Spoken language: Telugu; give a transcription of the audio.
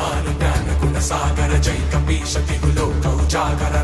హనుమాన్ జ్ఞాన గుణ సాగర జై కపీశ తిగులో కౌజాగర